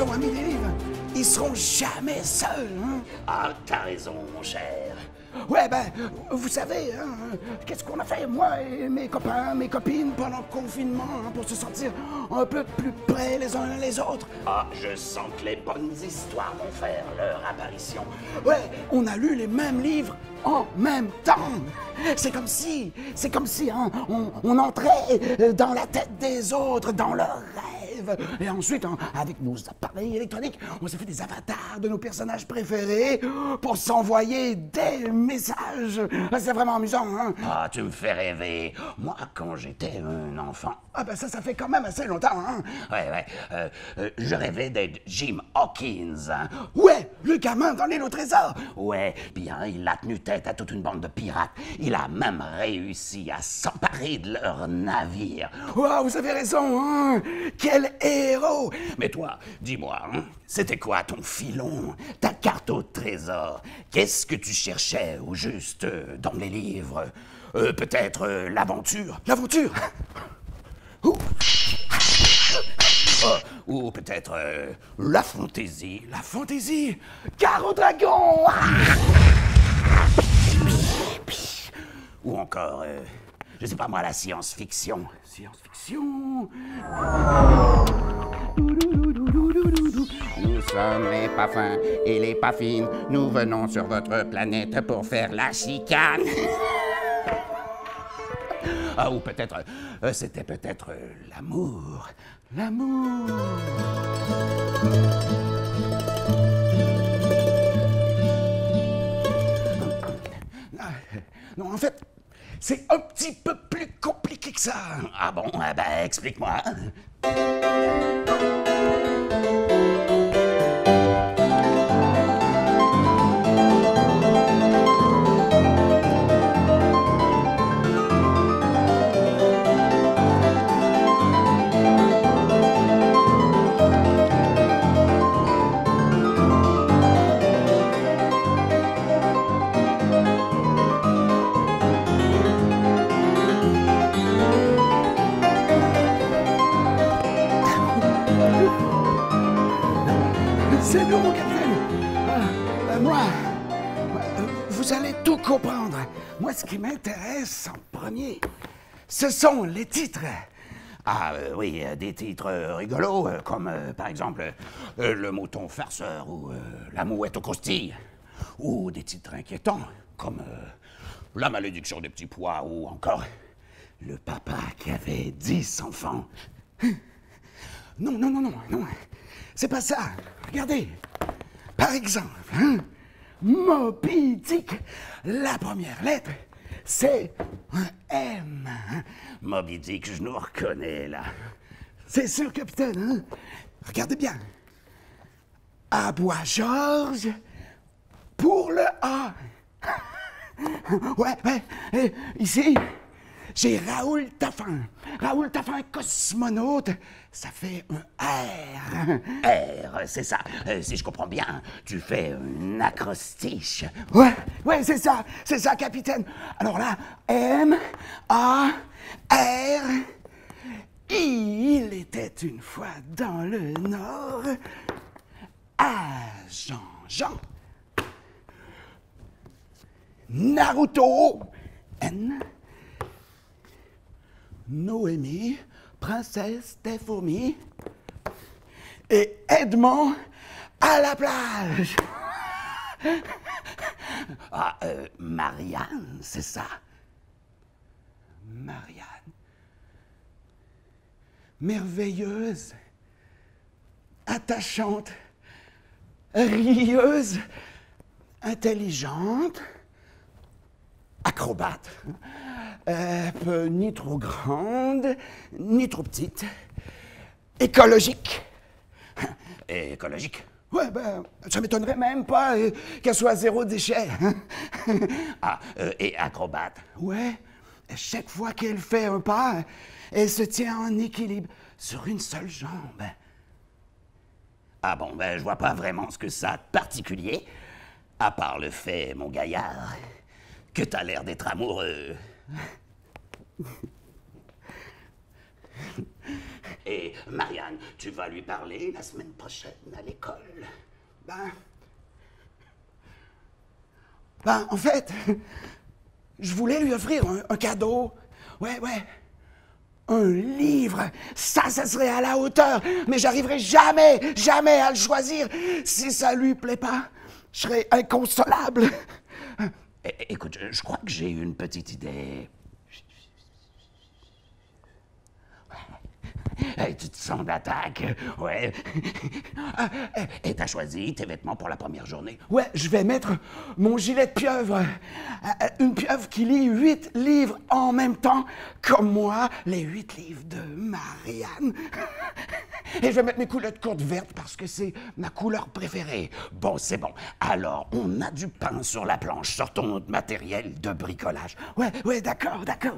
sont amis des livres, ils seront jamais seuls. Hein? Ah, t'as raison, mon cher. Ouais, ben, vous savez, hein, qu'est-ce qu'on a fait, moi et mes copains, mes copines, pendant le confinement, hein, pour se sentir un peu plus près les uns les autres? Ah, je sens que les bonnes histoires vont faire leur apparition. Ouais, on a lu les mêmes livres en même temps. C'est comme si, c'est comme si hein, on, on entrait dans la tête des autres, dans leurs Et ensuite, hein, avec nos appareils électroniques, on s'est fait des avatars de nos personnages préférés pour s'envoyer des messages. C'est vraiment amusant, hein? Ah, tu me fais rêver. Moi, quand j'étais un enfant. Ah ben ça, ça fait quand même assez longtemps, hein? Ouais, ouais. euh, euh, je rêvais d'être Jim Hawkins. hein. Ouais, le gamin dans l'île au trésor. Ouais, bien, il a tenu tête à toute une bande de pirates. Il a même réussi à s'emparer de leur navire. Wow, vous avez raison, hein? Quel héros! Mais toi, dis-moi, hein, c'était quoi ton filon, ta carte au trésor? Qu'est-ce que tu cherchais au juste euh, dans les livres? Euh, Peut-être euh, l'aventure L'aventure! Ou, peut-être la fantaisie La fantaisie! Gare au dragon! Ou encore, je sais pas moi, la science-fiction Science-fiction! Nous sommes les pas fins et les pas fines. Nous venons sur votre planète pour faire la chicane. Ah, ou peut-être, euh, c'était peut-être euh, l'amour. L'amour! Ah, Non, en fait, c'est un petit peu compliqué que ça. Ah bon, eh ben, explique-moi. C'est nous, mon capitaine. Ah, euh, moi, euh, vous allez tout comprendre. Moi, ce qui m'intéresse en premier, ce sont les titres. Ah euh, oui, des titres rigolos, comme par exemple Le mouton farceur ou La mouette aux croustilles. Ou des titres inquiétants, comme La malédiction des petits pois ou encore Le papa qui avait dix enfants. Non, non, non, non, non. C'est pas ça. Regardez. Par exemple, hein, Moby Dick, la première lettre, c'est un M. hein. Moby Dick, je nous reconnais là. C'est sûr, capitaine. Hein? Regardez bien. À Georges pour le A. Ouais, ouais. Ici, j'ai Raoul Taffin. Raoul Taffin, cosmonaute. Ça fait un R. R, c'est ça. Euh, si je comprends bien, tu fais un acrostiche. Ouais, ouais, c'est ça, c'est ça, capitaine. Alors là, M, A, R. Il était une fois dans le Nord, à Jean-Jean. Naruto, N. Noémie, princesse des fourmis. Et Edmond à la plage. Ah, euh, Marianne, c'est ça. Marianne. Merveilleuse, attachante, rieuse, intelligente, acrobate, euh, peu ni trop grande, ni trop petite, écologique. Écologique. Ouais, ben, ça m'étonnerait même pas euh, qu'elle soit zéro déchet. Ah, euh, et acrobate. Ouais, chaque fois qu'elle fait un pas, elle se tient en équilibre sur une seule jambe. Ah bon, ben je vois pas vraiment ce que ça a de particulier, à part le fait, mon gaillard, que t'as l'air d'être amoureux. Et Marianne, tu vas lui parler la semaine prochaine à l'école. Ben. Ben, en fait, je voulais lui offrir un, cadeau. Ouais, ouais. Un livre. Ça, ça serait à la hauteur. Mais j'arriverai jamais, jamais à le choisir. Si ça lui plaît pas, je serai inconsolable. É- Écoute, je- je crois que j'ai une petite idée. Hey, tu te sens d'attaque, ouais. Et t'as choisi tes vêtements pour la première journée. Ouais, je vais mettre mon gilet de pieuvre. Euh, Une pieuvre qui lit huit livres en même temps, comme moi, les huit livres de Marianne. Et je vais mettre mes culottes courtes vertes parce que c'est ma couleur préférée. Bon, c'est bon. Alors, on a du pain sur la planche. Sortons notre matériel de bricolage. Ouais, ouais, d'accord, d'accord.